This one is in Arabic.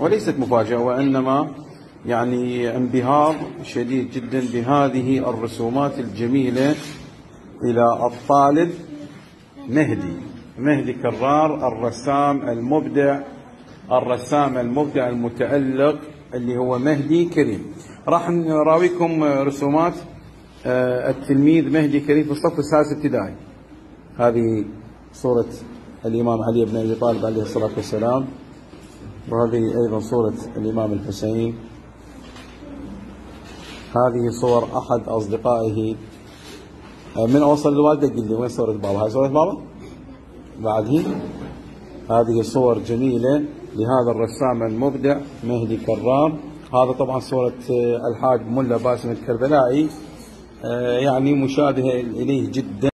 وليست مفاجأة وإنما يعني انبهار شديد جدا بهذه الرسومات الجميلة إلى الطالب مهدي مهدي كرار الرسام المبدع الرسام المبدع المتألق اللي هو مهدي كريم. راح نراويكم رسومات آه، التلميذ مهدي كريم في الصف السادس ابتدائي. هذه صورة الإمام علي بن أبي طالب عليه الصلاة والسلام. وهذه أيضا صورة الإمام الحسين. هذه صور أحد أصدقائه. من أوصل للوالدة قل لي وين صورة بابا؟ هاي صورة بابا؟ بعد هي هذه صور جميلة لهذا الرسام المبدع مهدي كرام. هذا طبعا صورة الحاج ملا باسم الكربلائي. آه، يعني مشابهة إليه جدا.